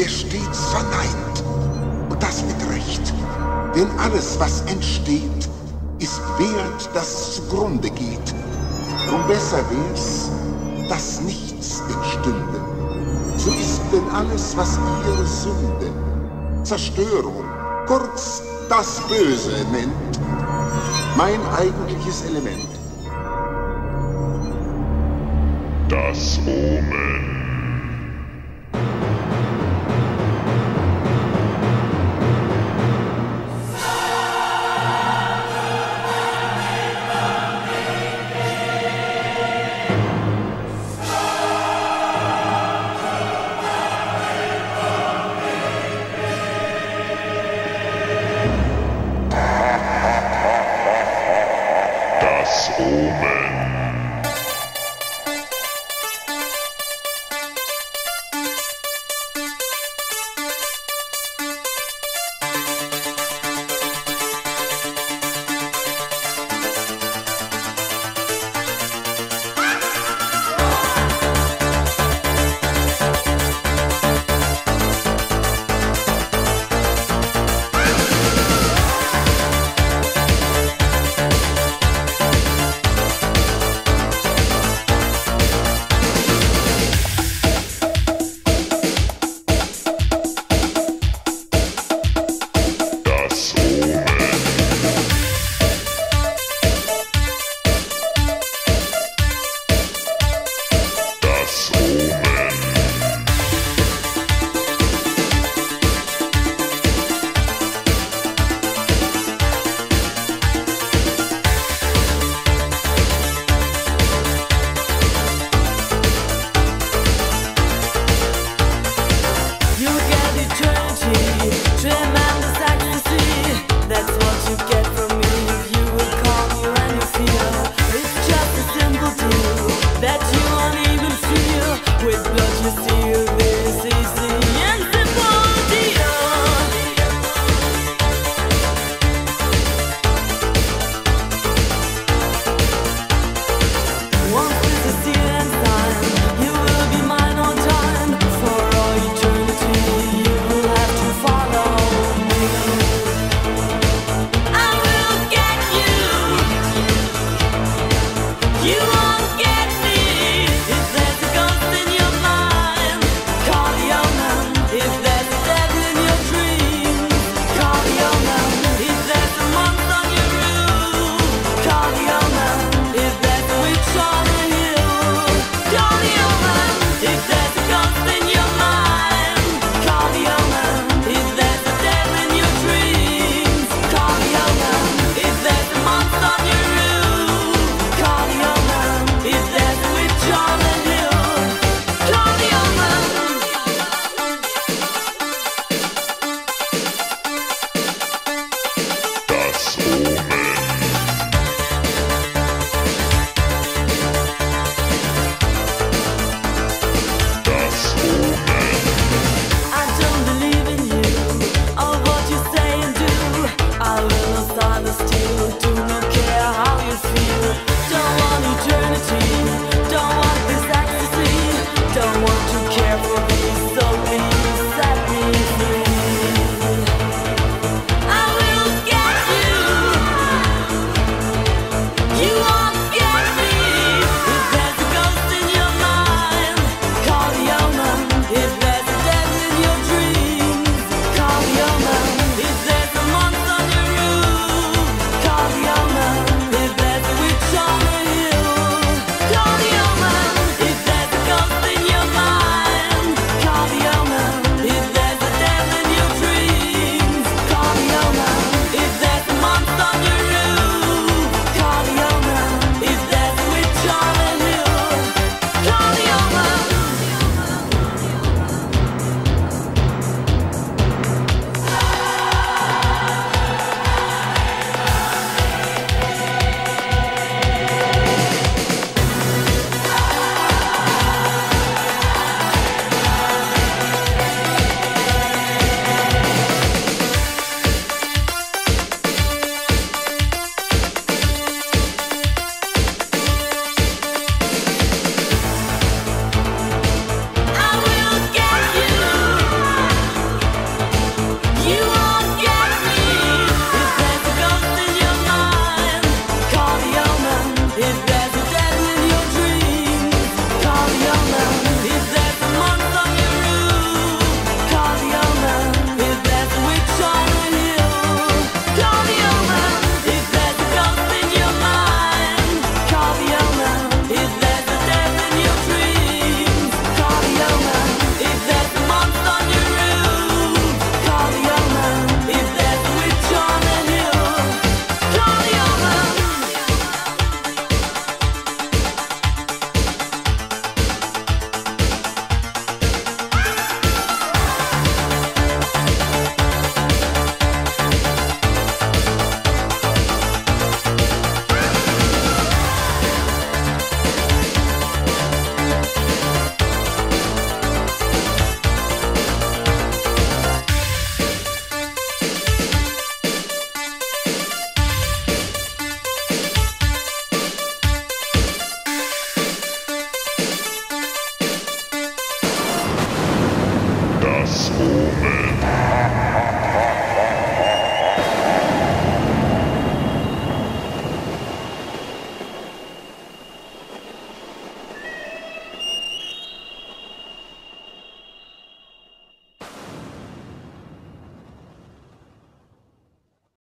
Der stets verneint. Und das mit Recht. Denn alles, was entsteht, ist wert, dass zugrunde geht. Drum besser wär's, dass nichts entstünde. So ist denn alles, was ihre Sünde, Zerstörung, kurz das Böse nennt, mein eigentliches Element. Das Omen. Das Omen.